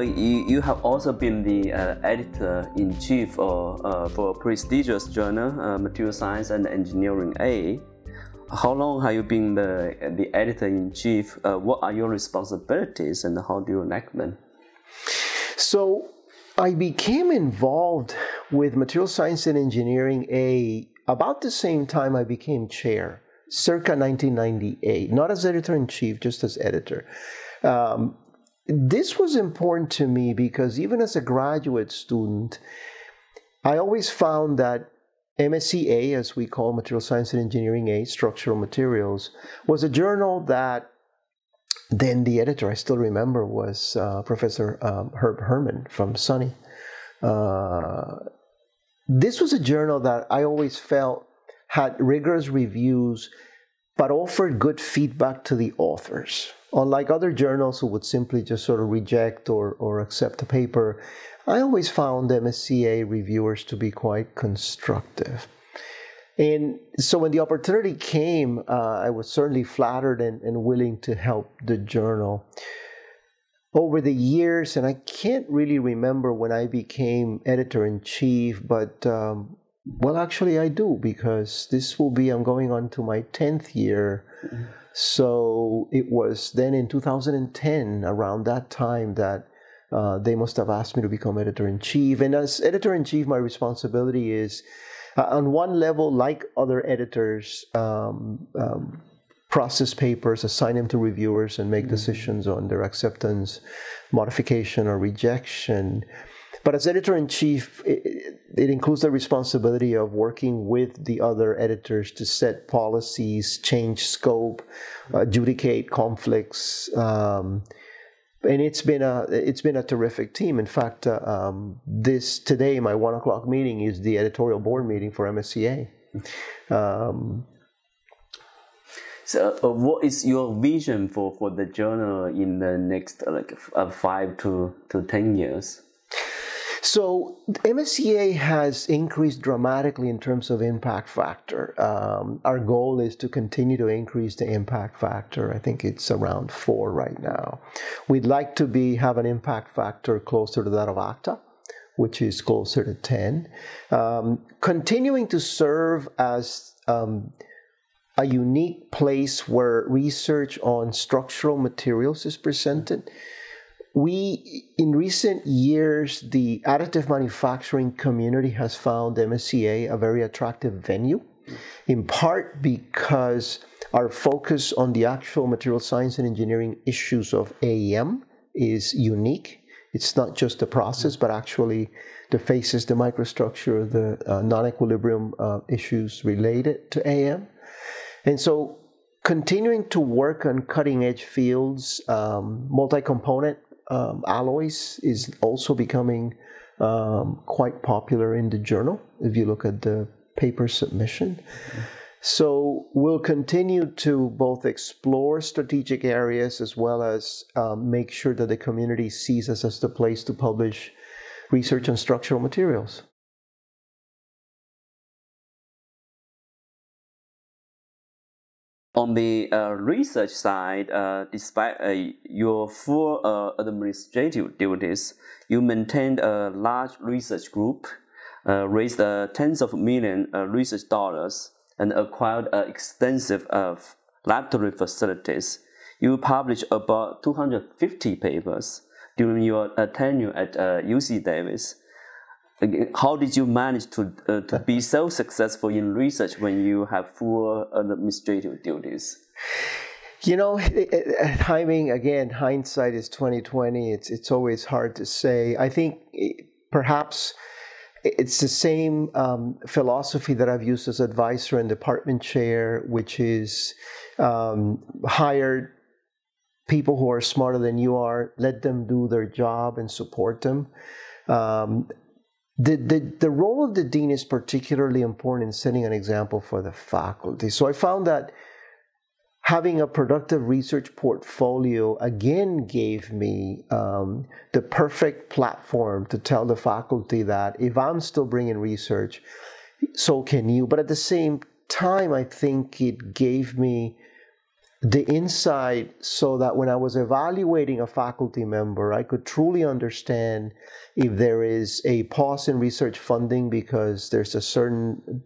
you, you have also been the uh, editor in chief or, uh, for a prestigious journal, uh, Material Science and Engineering A. How long have you been the, the editor in chief? Uh, what are your responsibilities and how do you enact them? So, I became involved with Material Science and Engineering A about the same time I became chair, circa 1998, not as editor in chief, just as editor. Um, this was important to me because even as a graduate student, I always found that MSEA, as we call Material Science and Engineering A, Structural Materials, was a journal that then the editor, I still remember, was uh, Professor um, Herb Herman from SUNY. Uh, this was a journal that I always felt had rigorous reviews, but offered good feedback to the authors. Unlike other journals who would simply just sort of reject or, or accept a paper, I always found MSEA reviewers to be quite constructive. And so when the opportunity came, uh, I was certainly flattered and, and willing to help the journal. Over the years, and I can't really remember when I became editor in chief, but um, well, actually, I do because this will be, I'm going on to my 10th year. Mm-hmm. So it was then in 2010, around that time, that uh, they must have asked me to become editor in chief. And as editor in chief, my responsibility is, uh, on one level, like other editors, um, um, process papers, assign them to reviewers, and make mm-hmm. decisions on their acceptance, modification, or rejection. But as editor in chief, it, it, includes the responsibility of working with the other editors to set policies, change scope, adjudicate conflicts. Um, and it's been a it's been a terrific team. In fact, uh, um, this today my one o'clock meeting is the editorial board meeting for MSEA. Um, so, uh, what is your vision for, for the journal in the next like uh, five to, to ten years? So MSEA has increased dramatically in terms of impact factor. Um, our goal is to continue to increase the impact factor. I think it's around four right now. We'd like to be have an impact factor closer to that of ACTA, which is closer to 10. Um, continuing to serve as um, a unique place where research on structural materials is presented we in recent years the additive manufacturing community has found MSEA a very attractive venue in part because our focus on the actual material science and engineering issues of aem is unique. It's not just the process but actually the phases the microstructure the uh, non-equilibrium uh, issues related to am and so continuing to work on cutting edge fields um, multi-component um, alloys is also becoming um, quite popular in the journal if you look at the paper submission. Mm-hmm. So we'll continue to both explore strategic areas as well as um, make sure that the community sees us as the place to publish research on structural materials. On the uh, research side, uh, despite uh, your full uh, administrative duties, you maintained a large research group, uh, raised uh, tens of million research dollars, and acquired extensive laboratory facilities. You published about 250 papers during your tenure at UC Davis how did you manage to uh, to be so successful in research when you have full administrative duties? You know, timing again. Hindsight is twenty twenty. It's it's always hard to say. I think perhaps it's the same um, philosophy that I've used as advisor and department chair, which is um, hired people who are smarter than you are, let them do their job and support them. Um, the, the, the role of the dean is particularly important in setting an example for the faculty. So I found that having a productive research portfolio again gave me um, the perfect platform to tell the faculty that if I'm still bringing research, so can you. But at the same time, I think it gave me the insight so that when I was evaluating a faculty member, I could truly understand if there is a pause in research funding because there's a certain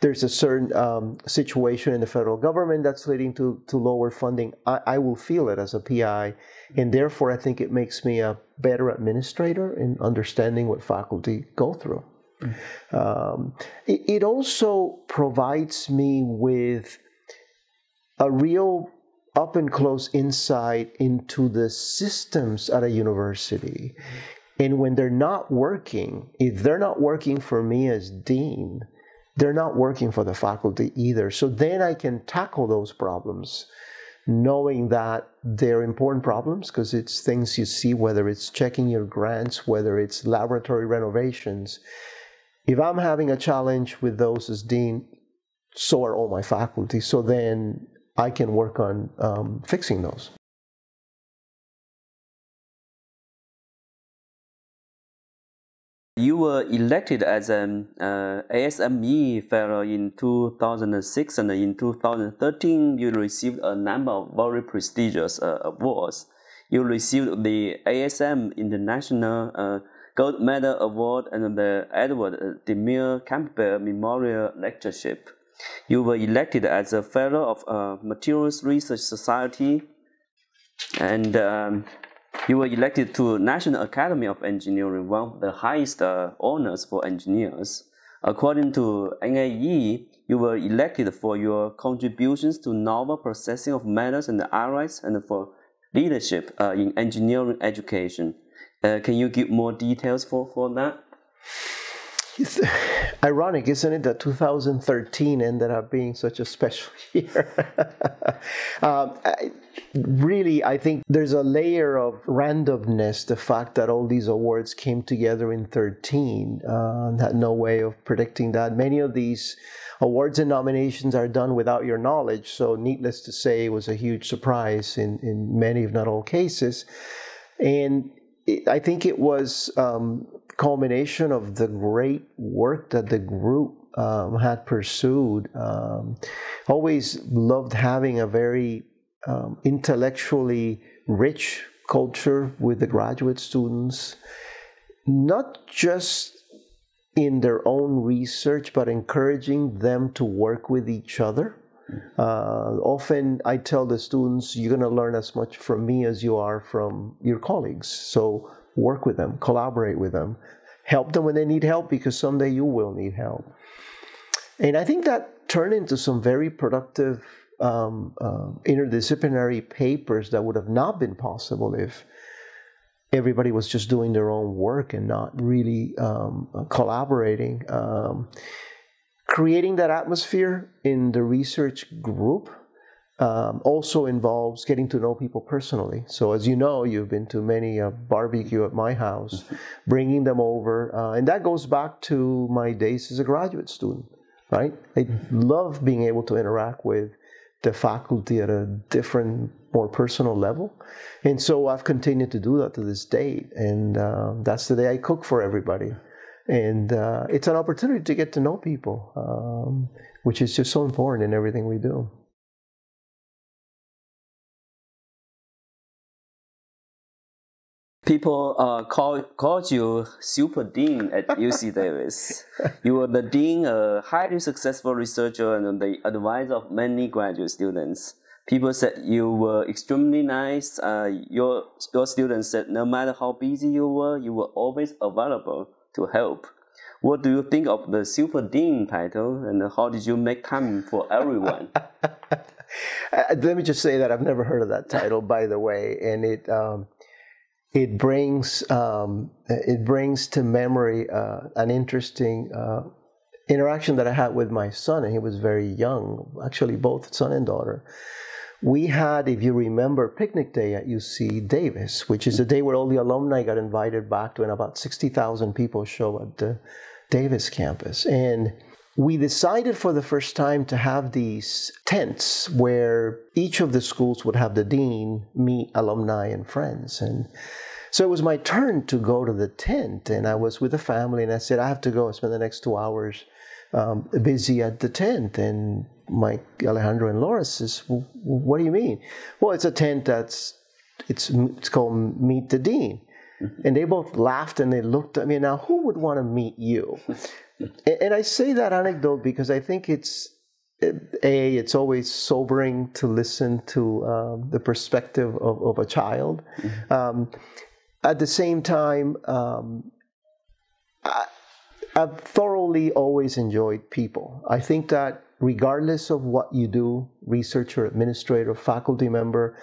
there's a certain um, situation in the federal government that's leading to, to lower funding, I, I, will feel it as a PI. And therefore, I think it makes me a better administrator in understanding what faculty go through. Mm-hmm. Um, it, it also provides me with a real up and close insight into the systems at a university. And when they're not working, if they're not working for me as dean, they're not working for the faculty either. So then I can tackle those problems knowing that they're important problems because it's things you see, whether it's checking your grants, whether it's laboratory renovations. If I'm having a challenge with those as dean, so are all my faculty. So then I can work on um, fixing those. You were elected as an uh, ASME fellow in 2006 and in 2013 you received a number of very prestigious uh, awards. You received the ASM International uh, Gold Medal Award and the Edward Demille Campbell Memorial Lectureship. You were elected as a fellow of uh, Materials Research Society and um, you were elected to National Academy of Engineering, one of the highest uh, honors for engineers. According to NAE, you were elected for your contributions to novel processing of metals and alloys and for leadership uh, in engineering education. Uh, can you give more details for, for that? It's ironic, isn't it, that 2013 ended up being such a special year? um, I, really, I think there's a layer of randomness, the fact that all these awards came together in 13. Uh, had no way of predicting that. Many of these awards and nominations are done without your knowledge, so needless to say, it was a huge surprise in, in many, if not all cases. And I think it was um, culmination of the great work that the group um, had pursued. Um, always loved having a very um, intellectually rich culture with the graduate students, not just in their own research, but encouraging them to work with each other. Uh, often I tell the students, you're going to learn as much from me as you are from your colleagues. So work with them, collaborate with them, help them when they need help because someday you will need help. And I think that turned into some very productive um, uh, interdisciplinary papers that would have not been possible if everybody was just doing their own work and not really um, collaborating. Um, creating that atmosphere in the research group um, also involves getting to know people personally. So, as you know, you've been to many a barbecue at my house, mm-hmm. bringing them over, uh, and that goes back to my days as a graduate student. Right? I love being able to interact with the faculty at a different, more personal level, and so I've continued to do that to this date. And uh, that's the day I cook for everybody, and uh, it's an opportunity to get to know people, um, which is just so important in everything we do. People uh, call, called you super dean at UC Davis. you were the dean, a highly successful researcher, and the advisor of many graduate students. People said you were extremely nice. Uh, your your students said no matter how busy you were, you were always available to help. What do you think of the super dean title, and how did you make time for everyone? Uh, let me just say that I've never heard of that title, by the way, and it. Um, it brings um, it brings to memory uh, an interesting uh, interaction that I had with my son, and he was very young, actually both son and daughter. We had, if you remember, picnic day at UC Davis, which is the day where all the alumni got invited back to, and about sixty thousand people show at the Davis campus, and we decided for the first time to have these tents where each of the schools would have the dean meet alumni and friends and so it was my turn to go to the tent, and I was with the family, and I said, I have to go and spend the next two hours um, busy at the tent. And Mike Alejandro and Laura says, "What do you mean?" Well, it's a tent that's it's it's called Meet the Dean, and they both laughed and they looked at me. Now, who would want to meet you? and, and I say that anecdote because I think it's a it's always sobering to listen to um, the perspective of, of a child. Mm-hmm. Um, at the same time, um, I, I've thoroughly always enjoyed people. I think that regardless of what you do, researcher, administrator, faculty member,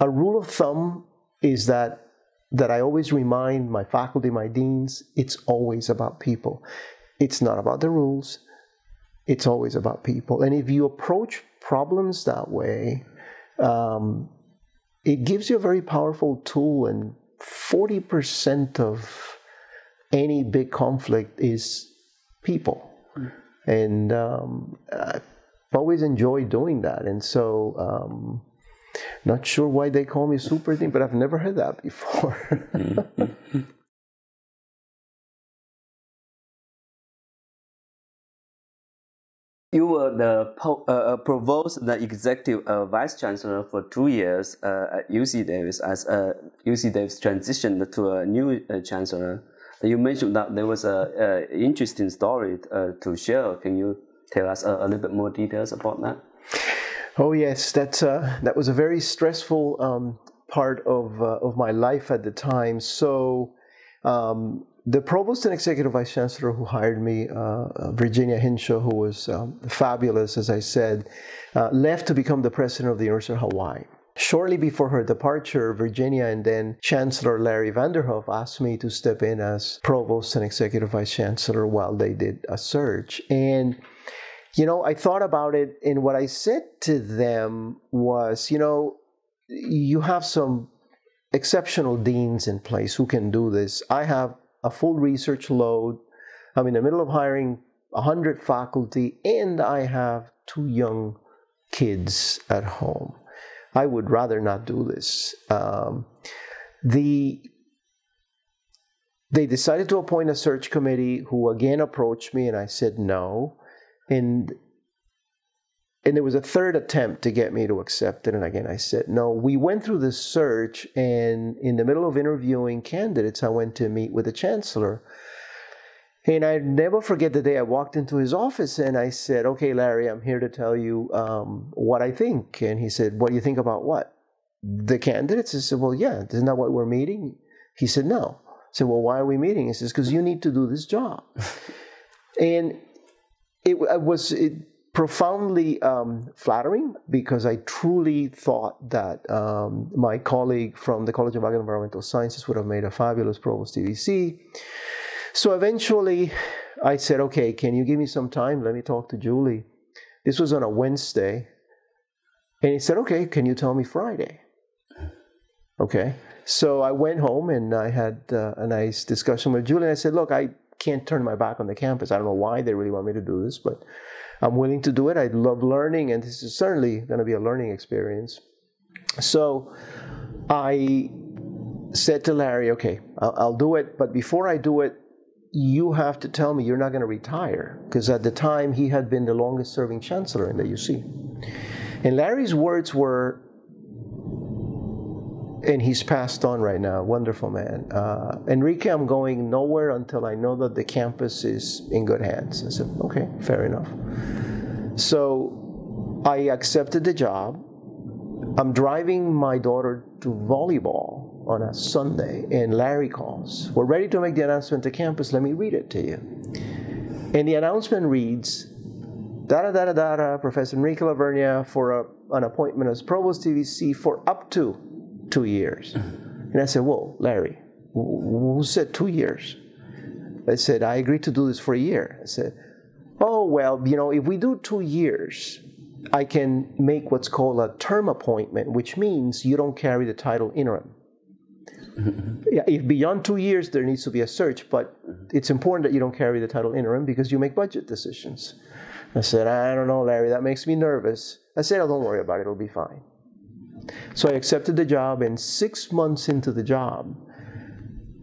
a rule of thumb is that that I always remind my faculty, my deans, it's always about people. It's not about the rules. It's always about people. And if you approach problems that way, um, it gives you a very powerful tool. And 40% of any big conflict is people. And um, I've always enjoyed doing that. And so, um, not sure why they call me Super Dean, but I've never heard that before. You were the uh, uh, provost, the executive uh, vice chancellor for two years uh, at UC Davis as UC uh, Davis transitioned to a new uh, chancellor. You mentioned that there was an interesting story to share. Can you tell us a, a, little bit more details about that? Oh yes, that's that was a very stressful um, part of of my life at the time. So. Um, the provost and executive vice chancellor who hired me, uh, uh, Virginia Hinshaw, who was um, fabulous, as I said, uh, left to become the president of the University of Hawaii. Shortly before her departure, Virginia and then Chancellor Larry Vanderhoef asked me to step in as provost and executive vice chancellor while they did a search. And, you know, I thought about it, and what I said to them was, you know, you have some exceptional deans in place who can do this. I have a full research load. I'm in the middle of hiring 100 faculty, and I have two young kids at home. I would rather not do this. Um, the they decided to appoint a search committee who again approached me and I said no. And and there was a third attempt to get me to accept it. And again, I said no. We went through this search, and in the middle of interviewing candidates, I went to meet with the chancellor. And I never forget the day I walked into his office and I said, Okay, Larry, I'm here to tell you um, what I think. And he said, What do you think about what? The candidates? I said, Well, yeah, isn't that what we're meeting? He said, No. I said, Well, why are we meeting? He says, Because you need to do this job. and it, was, it, profoundly um, flattering because I truly thought that um, my colleague from the College of Ag and Environmental Sciences would have made a fabulous provost EVC. So eventually I said, okay, can you give me some time? Let me talk to Julie. This was on a Wednesday. And he said, okay, can you tell me Friday? Okay. So I went home and I had uh, a nice discussion with Julie. And I said, look, I can't turn my back on the campus. I don't know why they really want me to do this, but I'm willing to do it. I love learning, and this is certainly going to be a learning experience. So I said to Larry, okay, I'll, I'll do it, but before I do it, you have to tell me you're not going to retire. Because at the time, he had been the longest serving chancellor in the UC. And Larry's words were, and he's passed on right now, wonderful man. Uh, Enrique, I'm going nowhere until I know that the campus is in good hands. I said, okay, fair enough. So I accepted the job. I'm driving my daughter to volleyball on a Sunday, and Larry calls. We're ready to make the announcement to campus. Let me read it to you. And the announcement reads, da da da da Professor Enrique Lavernia for a, an appointment as Provost EVC for up to two years. And I said, Whoa, Larry, who said two years? I said, I agreed to do this for a year. I said, Oh, well, you know, if we do two years, I can make what's called a term appointment, which means you don't carry the title interim. Mm-hmm. yeah, if beyond two years there needs to be a search, but it's important that you don't carry the title interim because you make budget decisions. I said, I don't know, Larry, that makes me nervous. I said, oh, don't worry about it, it'll be fine. So I accepted the job, and six months into the job,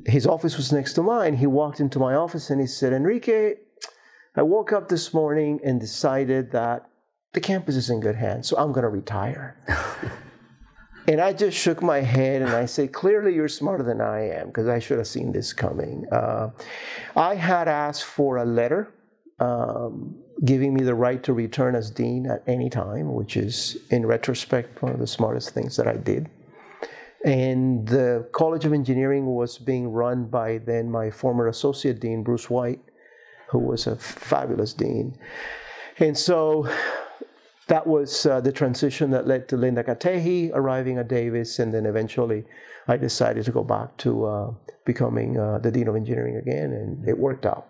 his office was next to mine. He walked into my office and he said, Enrique, I woke up this morning and decided that the campus is in good hands, so I'm going to retire. and I just shook my head and I said, clearly you're smarter than I am because I should have seen this coming. Uh, I had asked for a letter um, giving me the right to return as dean at any time, which is, in retrospect, one of the smartest things that I did. And the College of Engineering was being run by then my former associate dean, Bruce White, who was a fabulous dean. And so that was uh, the transition that led to Linda Katehi arriving at Davis, and then eventually I decided to go back to uh, becoming uh, the Dean of Engineering again, and it worked out.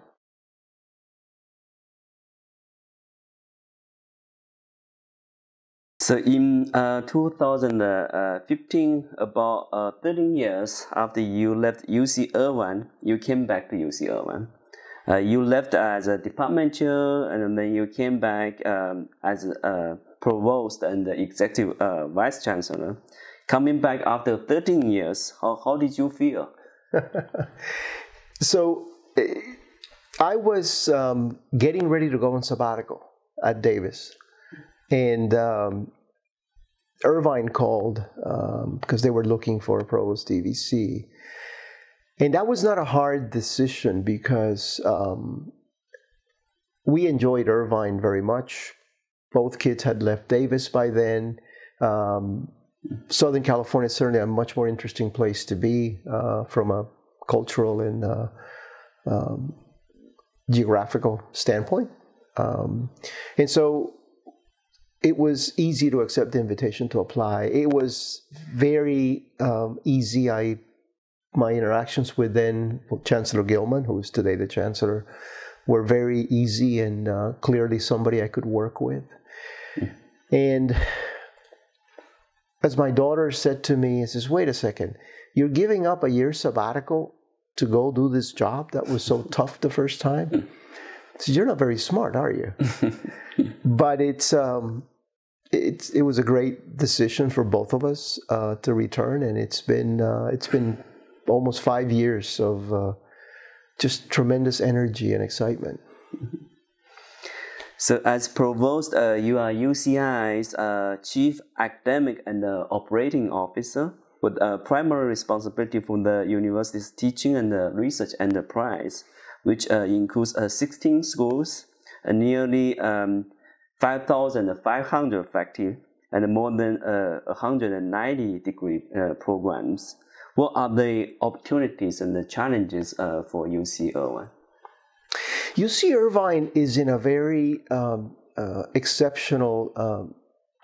So in uh, 2015, about uh, 13 years after you left UC Irvine, you came back to UC Irvine. Uh, you left as a department chair, and then you came back um, as a provost and the executive uh, vice chancellor. Coming back after 13 years, how, how did you feel? so eh, I was um, getting ready to go on sabbatical at Davis. And um, Irvine called um, because they were looking for a provost EVC. And that was not a hard decision because um, we enjoyed Irvine very much. Both kids had left Davis by then. Um, Southern California is certainly a much more interesting place to be uh, from a cultural and uh, um, geographical standpoint. Um, and so it was easy to accept the invitation to apply. It was very um, easy. I my interactions with then Chancellor Gillman, who is today the Chancellor, were very easy and uh, clearly somebody I could work with. Mm. And as my daughter said to me, "He says, wait a second, you're giving up a year sabbatical to go do this job that was so tough the first time." So you're not very smart, are you? but it's um, it, it was a great decision for both of us uh, to return, and it's been uh, it's been almost five years of uh, just tremendous energy and excitement. So, as provost, uh, you are UCI's uh, chief academic and uh, operating officer with primary responsibility for the university's teaching and research enterprise, which includes 16 schools, nearly um, 5,500 faculty and more than uh, 190 degree uh, programs. What are the opportunities and the challenges uh, for UC Irvine? UC Irvine is in a very um, uh, exceptional um,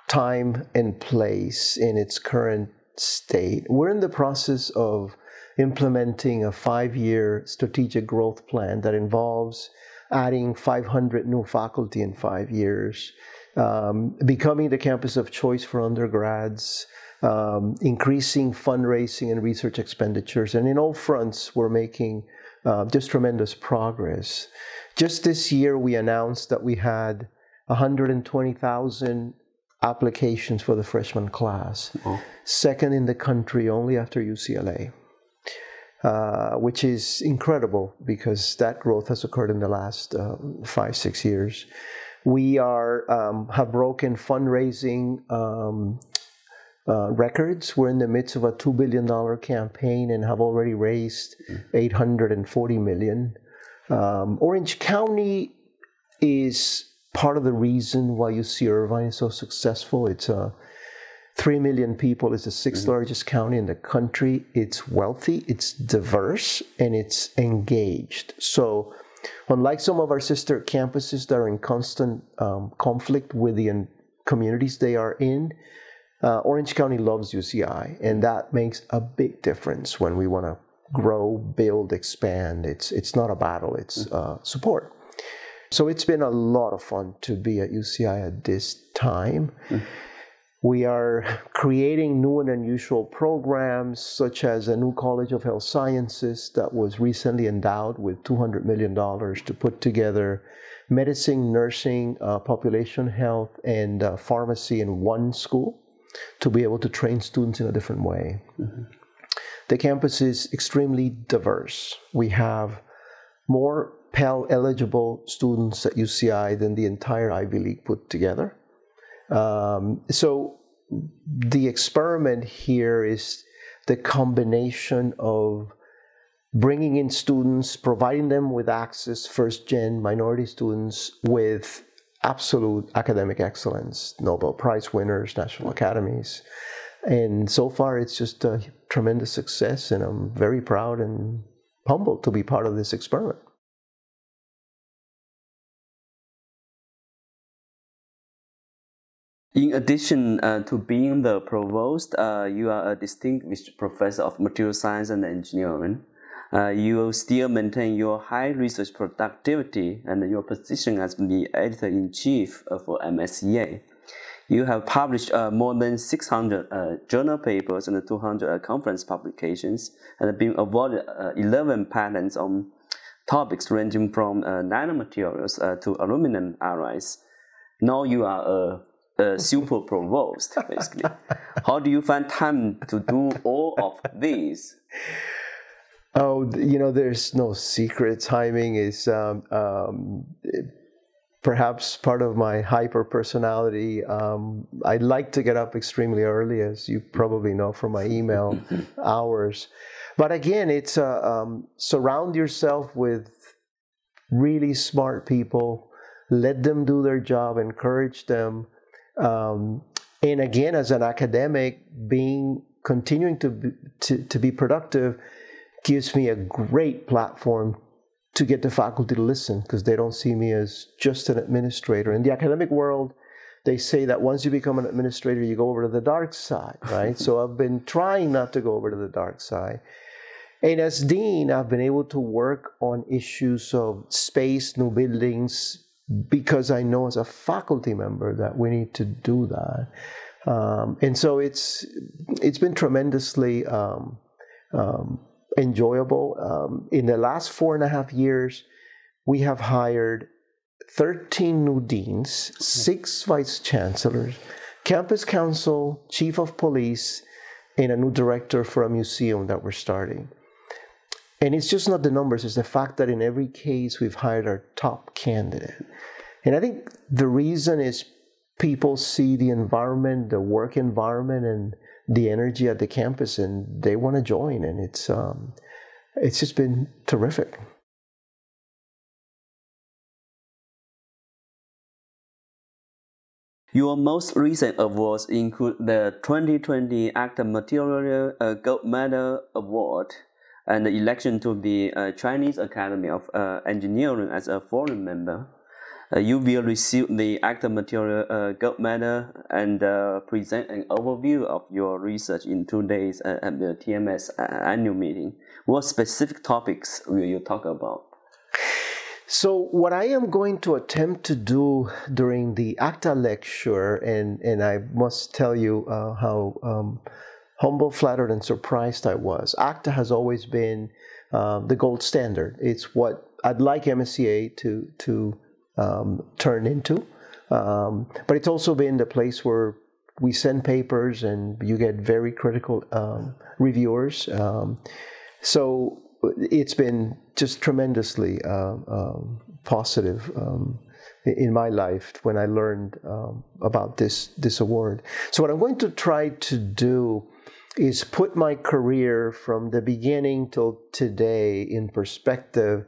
time and place in its current state. We're in the process of implementing a five year strategic growth plan that involves adding 500 new faculty in five years, um, becoming the campus of choice for undergrads, um, increasing fundraising and research expenditures. And in all fronts, we're making uh, just tremendous progress. Just this year, we announced that we had 120,000 applications for the freshman class, oh. second in the country only after UCLA. Uh, which is incredible because that growth has occurred in the last uh, five, six years. We are um, have broken fundraising um, uh, records. We're in the midst of a two billion dollar campaign and have already raised eight hundred and forty million. Um, Orange County is part of the reason why UC Irvine so successful. It's a 3 million people is the 6th mm-hmm. largest county in the country. It's wealthy, it's diverse, and it's engaged. So, unlike some of our sister campuses that are in constant um, conflict with the communities they are in, uh, Orange County loves UCI, and that makes a big difference when we want to grow, build, expand. It's it's not a battle; it's mm-hmm. uh, support. So it's been a lot of fun to be at UCI at this time. Mm-hmm. We are creating new and unusual programs, such as a new College of Health Sciences that was recently endowed with $200 million to put together medicine, nursing, uh, population health, and uh, pharmacy in one school to be able to train students in a different way. Mm-hmm. The campus is extremely diverse. We have more Pell eligible students at UCI than the entire Ivy League put together. Um, so the experiment here is the combination of bringing in students, providing them with access, first gen minority students with absolute academic excellence, Nobel Prize winners, national academies. And so far, it's just a tremendous success, and I'm very proud and humbled to be part of this experiment. In addition uh, to being the provost, uh, you are a distinguished professor of material science and engineering. Uh, you will still maintain your high research productivity and your position as the editor in chief for MSEA. You have published uh, more than 600 uh, journal papers and 200 uh, conference publications and been awarded 11 patents on topics ranging from nanomaterials to aluminum alloys. Now you are a uh, super provost, basically. How do you find time to do all of these? Oh, you know, there's no secret. Timing is um, um, perhaps part of my hyper personality. Um, I like to get up extremely early, as you probably know from my email hours. But again, it's uh, um, surround yourself with really smart people. Let them do their job. Encourage them um, and again, as an academic, being continuing to be, to, to be productive gives me a great platform to get the faculty to listen because they don't see me as just an administrator. In the academic world, they say that once you become an administrator, you go over to the dark side, right? so I've been trying not to go over to the dark side. And as dean, I've been able to work on issues of space, new buildings, because I know as a faculty member that we need to do that. Um, and so it's it's been tremendously um, um, enjoyable. Um, in the last four and a half years, we have hired 13 new deans, six vice chancellors, campus counsel, chief of police, and a new director for a museum that we're starting. And it's just not the numbers, it's the fact that in every case we've hired our top candidate. And I think the reason is people see the environment, the work environment, and the energy at the campus, and they want to join. And it's um, it's just been terrific. Your most recent awards include the 2020 Acta Materialia uh, Gold Medal Award and the election to the uh, Chinese Academy of uh, Engineering as a foreign member. Uh, you will receive the Acta Materialia uh, Gold Medal and uh, present an overview of your research in two days at the TMS annual meeting. What specific topics will you talk about? So, what I am going to attempt to do during the ACTA lecture, and, and I must tell you uh, how um, humble, flattered, and surprised I was. ACTA has always been uh, the gold standard. It's what I'd like MSEA to, to um, turn into. Um, but it's also been the place where we send papers and you get very critical um, reviewers. Um, so it's been just tremendously uh, um, positive um, in my life when I learned about this this award. So what I'm going to try to do is put my career from the beginning till today in perspective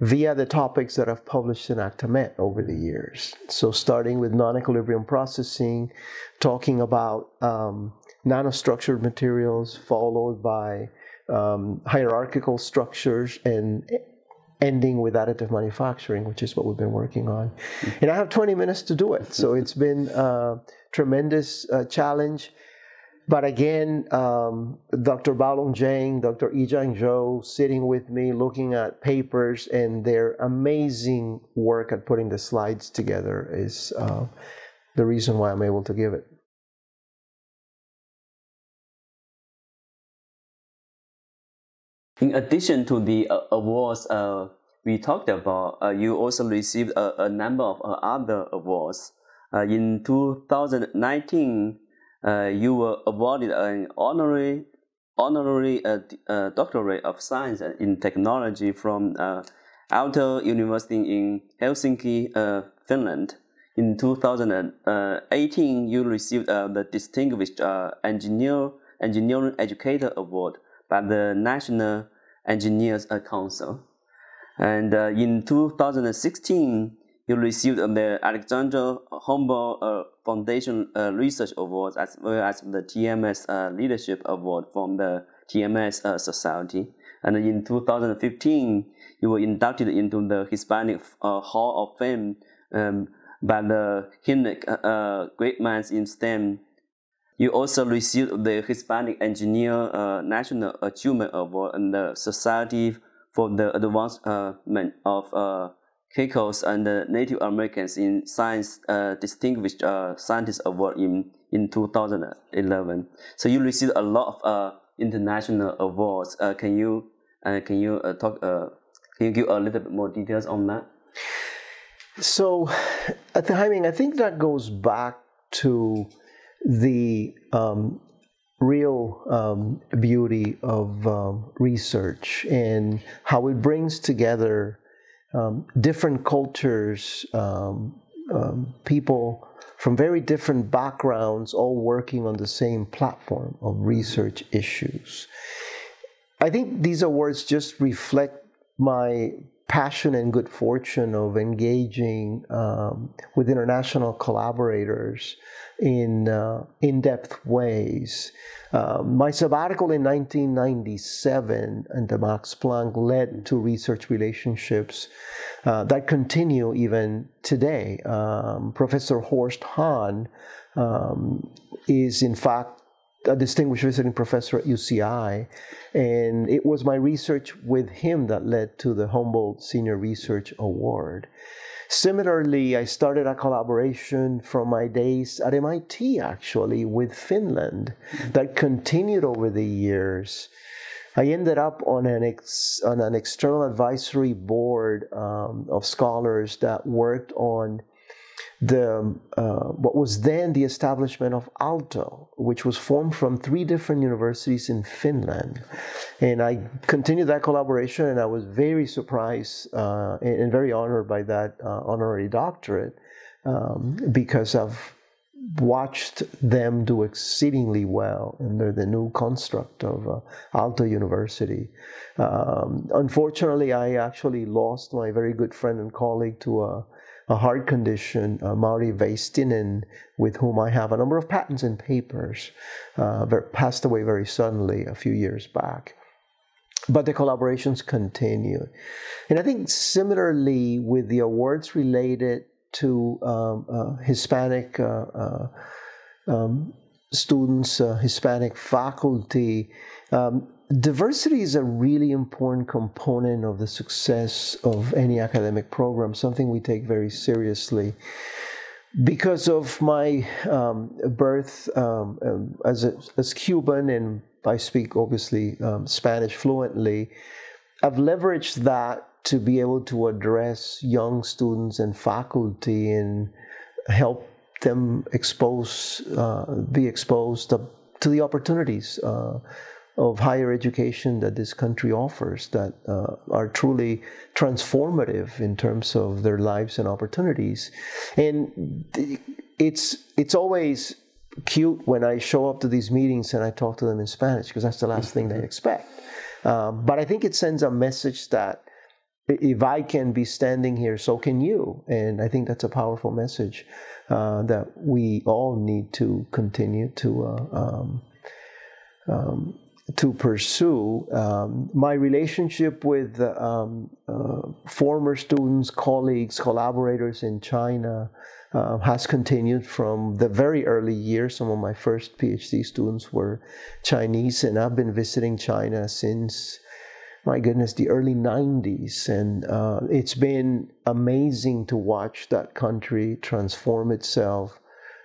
via the topics that I've published in ACTAMET over the years. So, starting with non equilibrium processing, talking about um, nanostructured materials, followed by um, hierarchical structures, and ending with additive manufacturing, which is what we've been working on. And I have 20 minutes to do it. So, it's been a tremendous uh, challenge. But again, um, Dr. Baolong Zheng, Dr. Yizhang Zhou sitting with me looking at papers and their amazing work at putting the slides together is uh, the reason why I'm able to give it. In addition to the uh, awards uh, we talked about, uh, you also received a, a number of uh, other awards. Uh, in 2019, uh, you were awarded an honorary honorary uh, uh, doctorate of science in technology from uh, Aalto University in Helsinki, uh, Finland. in 2018, you received uh, the Distinguished Engineer Engineering Educator Award by the National Engineers Council. And in 2016, you received the Alexander Humboldt Foundation Research Award as well as the TMS Leadership Award from the TMS Society. And in 2015, he was inducted into the Hispanic Hall of Fame um, by the HENAAC uh, Great Minds in STEM. He also received the Hispanic Engineer uh, National Achievement Award and the Society for the Advancement of uh, Chicanos and the Native Americans in Science uh, Distinguished uh, Scientist Award in, in 2011. So you received a lot of uh, international awards. Uh, can you uh, can you talk? can you give a little bit more details on that? So, at the timing, I think that goes back to the um, real um, beauty of um, research and how it brings together um, different cultures, um, um, people from very different backgrounds, all working on the same platform of research issues. I think these awards just reflect my passion and good fortune of engaging um, with international collaborators in uh, in-depth ways. Uh, my sabbatical in 1997 at the Max Planck led to research relationships uh, that continue even today. Um, Professor Horst Hahn um, is in fact a distinguished visiting professor at UCI. And it was my research with him that led to the Humboldt Senior Research Award. Similarly, I started a collaboration from my days at MIT, actually, with Finland that continued over the years. I ended up on an, ex, on an external advisory board um, of scholars that worked on the uh, what was then the establishment of Aalto, which was formed from three different universities in Finland, and I continued that collaboration, and I was very surprised uh, and, and, very honored by that uh, honorary doctorate um, because I've watched them do exceedingly well under the new construct of uh, Aalto University. Um, unfortunately, I actually lost my very good friend and colleague to a a heart condition, uh, Mauri Veistinen, with whom I have a number of patents and papers, uh, passed away very suddenly a few years back. But the collaborations continue. And I think similarly with the awards related to um, uh, Hispanic uh, uh, um, students, uh, Hispanic faculty, um, diversity is a really important component of the success of any academic program, something we take very seriously. Because of my um, birth um, um, as, a, as Cuban, and I speak obviously um, Spanish fluently, I've leveraged that to be able to address young students and faculty and help them expose, uh, be exposed to, to the opportunities. Uh, of higher education that this country offers that uh, are truly transformative in terms of their lives and opportunities. And it's it's always cute when I show up to these meetings and I talk to them in Spanish because that's the last thing they expect. Um, but I think it sends a message that if I can be standing here, so can you. And I think that's a powerful message uh, that we all need to continue to. Uh, um, um, to pursue. Um, my relationship with um, uh, former students, colleagues, collaborators in China uh, has continued from the very early years. Some of my first PhD students were Chinese, and I've been visiting China since. My goodness, the early 90s. And uh, it's been amazing to watch that country transform itself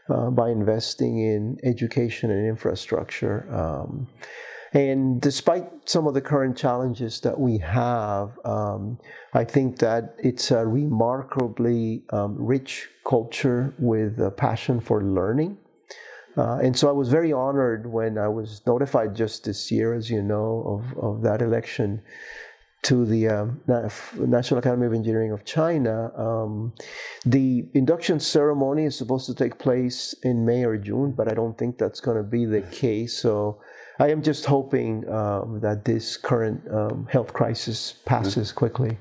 uh, by investing in education and infrastructure. Um, and despite some of the current challenges that we have, um, I think that it's a remarkably um, rich culture with a passion for learning. Uh, and so I was very honored when I was notified just this year, as you know, of, of that election to the um, National Academy of Engineering of China. Um, the induction ceremony is supposed to take place in May or June, but I don't think that's going to be the case. So I am just hoping um, that this current um, health crisis passes mm-hmm. quickly.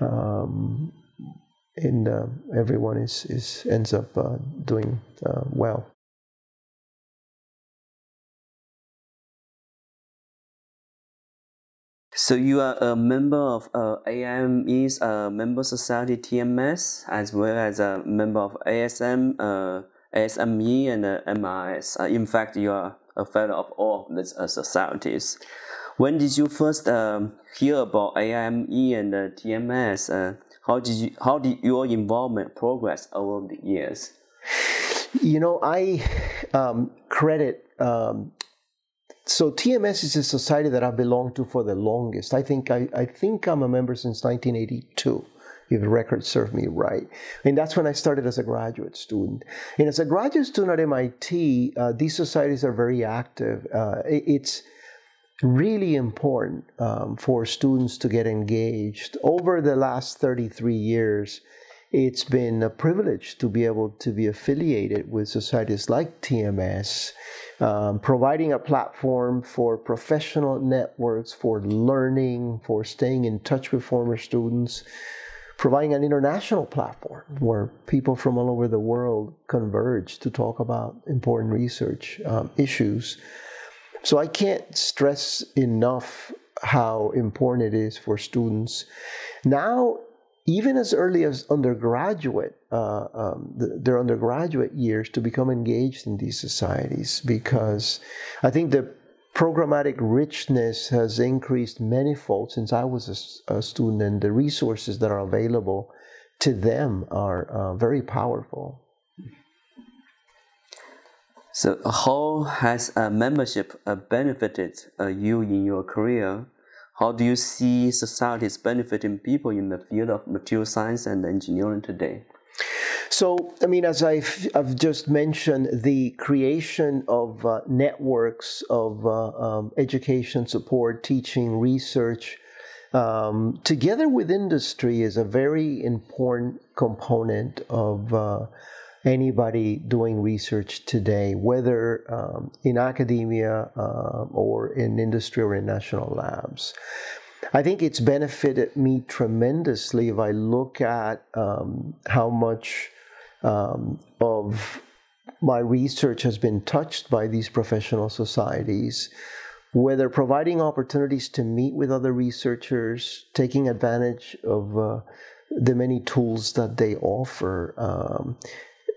Um, and uh, everyone is, is ends up uh, doing uh, well. So you are a member of uh, AIME's uh, member society TMS, as well as a member of ASM, uh, ASME, and uh, MRS. Uh, in fact, you are a fellow of all of these uh, societies. When did you first um, hear about AIME and uh, TMS? Uh, how did you, how did your involvement progress over the years? You know, I um, credit um, so TMS is a society that I've belonged to for the longest. I think I, I think I'm a member since 1982 if the record serves me right. And that's when I started as a graduate student. And as a graduate student at MIT, uh, these societies are very active. Uh, it's really important um, for students to get engaged. Over the last 33 years, it's been a privilege to be able to be affiliated with societies like TMS um, providing a platform for professional networks, for learning, for staying in touch with former students, providing an international platform where people from all over the world converge to talk about important research um, issues. So I can't stress enough how important it is for students. Now even as early as undergraduate, uh, um, the, their undergraduate years, to become engaged in these societies because I think the programmatic richness has increased manyfold since I was a, a student, and the resources that are available to them are uh, very powerful. So, how has a membership uh, benefited uh, you in your career? How do you see societies benefiting people in the field of material science and engineering today? So, I mean, as I've, I've just mentioned, the creation of uh, networks of uh, um, education support, teaching, research, um, together with industry is a very important component of uh, anybody doing research today, whether um, in academia uh, or in industry or in national labs. I think it's benefited me tremendously if I look at um, how much um, of my research has been touched by these professional societies, whether providing opportunities to meet with other researchers, taking advantage of uh, the many tools that they offer. Um,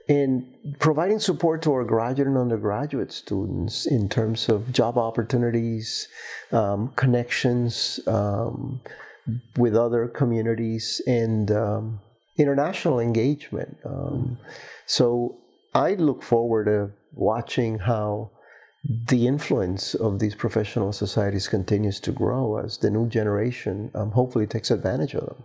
and providing support to our graduate and undergraduate students in terms of job opportunities, um, connections um, with other communities, and um, international engagement. Um, so I look forward to watching how the influence of these professional societies continues to grow as the new generation um, hopefully takes advantage of them.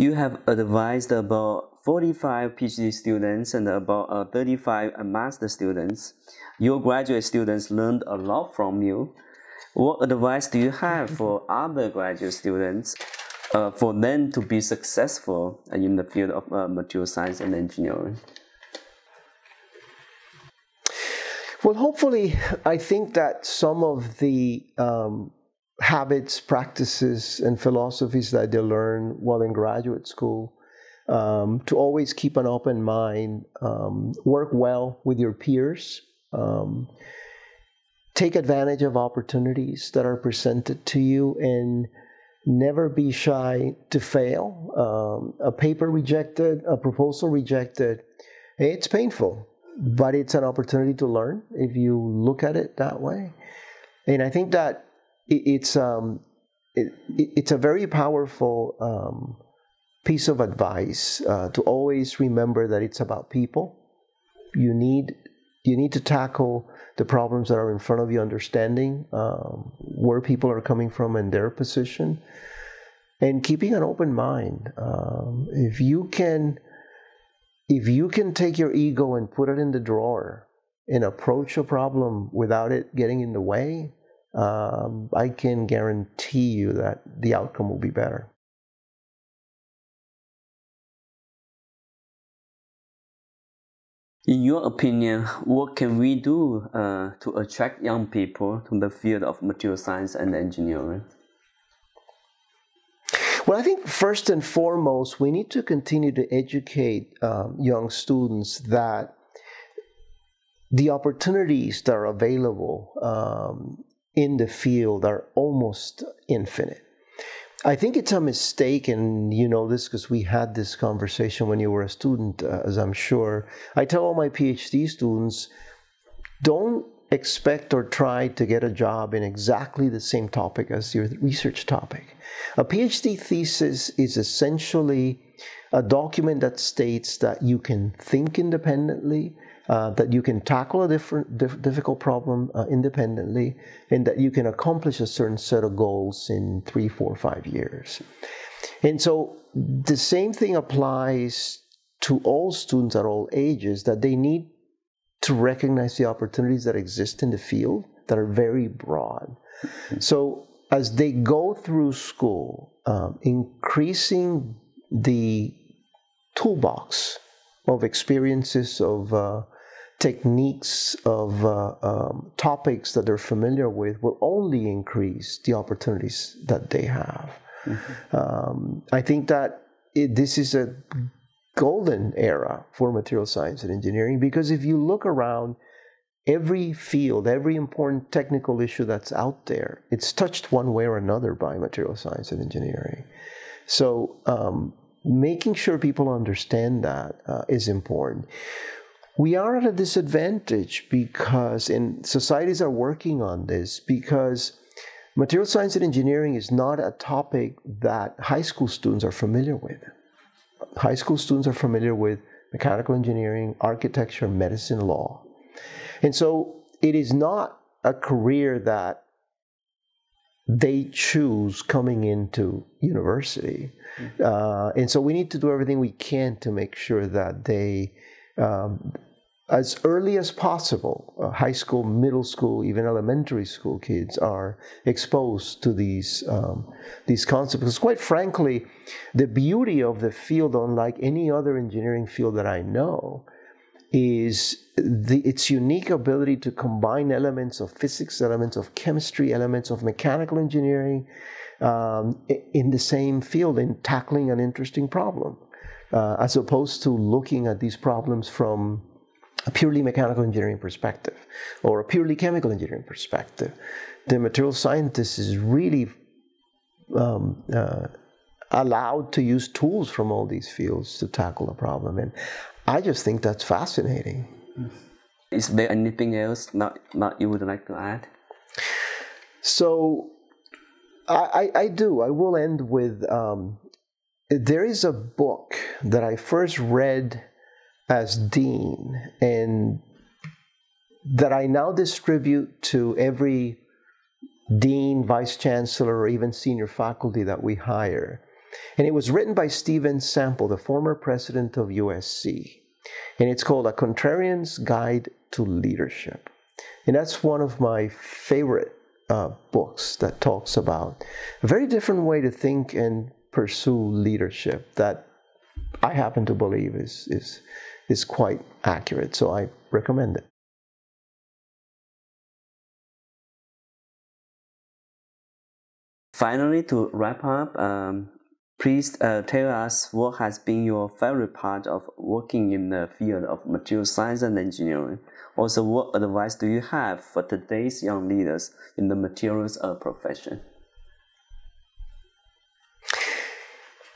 You have advised about 45 PhD students and about uh, 35 master students. Your graduate students learned a lot from you. What advice do you have for other graduate students uh, for them to be successful in the field of uh, material science and engineering? Well, hopefully, I think that some of the um, habits, practices, and philosophies that they learn while in graduate school um, to always keep an open mind, um, work well with your peers, um, take advantage of opportunities that are presented to you, and never be shy to fail. Um, a paper rejected, a proposal rejected, it's painful, but it's an opportunity to learn if you look at it that way. And I think that it's um, it, it's a very powerful um, piece of advice uh, to always remember that it's about people. You need you need to tackle the problems that are in front of you, understanding um, where people are coming from and their position, and keeping an open mind. Um, if you can, if you can take your ego and put it in the drawer and approach a problem without it getting in the way, um, I can guarantee you that the outcome will be better. In your opinion, what can we do uh, to attract young people to the field of material science and engineering? Well, I think first and foremost, we need to continue to educate um, young students that the opportunities that are available um, in the field are almost infinite. I think it's a mistake, and you know this because we had this conversation when you were a student, uh, as I'm sure. I tell all my PhD students don't expect or try to get a job in exactly the same topic as your research topic. A PhD thesis is essentially a document that states that you can think independently, uh, that you can tackle a different diff- difficult problem uh, independently, and that you can accomplish a certain set of goals in three, four, five years. And so the same thing applies to all students at all ages that they need to recognize the opportunities that exist in the field that are very broad. Mm-hmm. So as they go through school, um, increasing the toolbox of experiences of uh, techniques of uh, um, topics that they're familiar with will only increase the opportunities that they have. Mm-hmm. Um, I think that it, this is a golden era for material science and engineering because if you look around, every field, every important technical issue that's out there, it's touched one way or another by material science and engineering. So, um, making sure people understand that uh, is important we are at a disadvantage because, and societies are working on this, because material science and engineering is not a topic that high school students are familiar with. High school students are familiar with mechanical engineering, architecture, medicine, law. And so it is not a career that they choose coming into university. Mm-hmm. Uh, and so we need to do everything we can to make sure that they um, as early as possible, uh, high school, middle school, even elementary school kids are exposed to these um, these concepts. Because quite frankly, the beauty of the field, unlike any other engineering field that I know, is the, its unique ability to combine elements of physics, elements of chemistry, elements of mechanical engineering um, in the same field in tackling an interesting problem, uh, as opposed to looking at these problems from a purely mechanical engineering perspective or a purely chemical engineering perspective. The material scientist is really um, uh, allowed to use tools from all these fields to tackle a problem. And I just think that's fascinating. Is there anything else not, not you would like to add? So I, I, I do. I will end with um, there is a book that I first read as dean and that I now distribute to every dean, vice chancellor, or even senior faculty that we hire. And it was written by Stephen Sample, the former president of USC. And it's called A Contrarian's Guide to Leadership. And that's one of my favorite uh, books that talks about a very different way to think and pursue leadership that I happen to believe is, is is quite accurate. So I recommend it. Finally, to wrap up, um, please uh, tell us what has been your favorite part of working in the field of material science and engineering. Also, what advice do you have for today's young leaders in the materials uh, profession?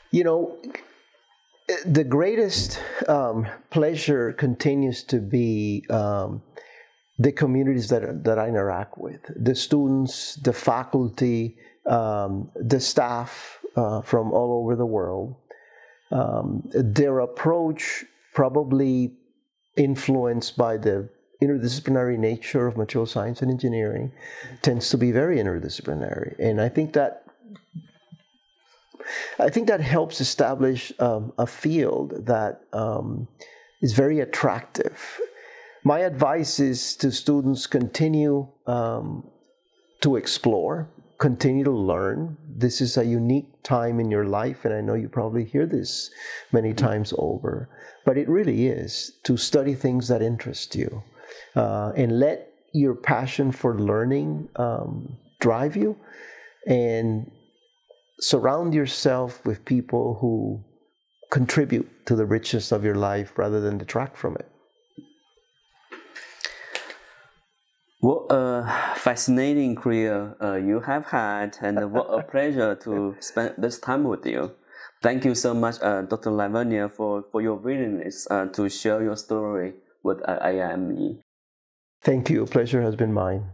You know, the greatest um, pleasure continues to be um, the communities that, that I interact with the students, the faculty, um, the staff uh, from all over the world. Um, their approach, probably influenced by the interdisciplinary nature of material science and engineering, tends to be very interdisciplinary. And I think that I think that helps establish um, a field that um, is very attractive. My advice is to students continue um, to explore, continue to learn. This is a unique time in your life, and I know you probably hear this many times over, but it really is to study things that interest you uh, and let your passion for learning um, drive you and surround yourself with people who contribute to the richness of your life rather than detract from it. What a fascinating career uh, you have had, and what a pleasure to spend this time with you. Thank you so much, uh, Dr. Lavernia, for, for your willingness uh, to share your story with uh, AIME. Thank you. Pleasure has been mine.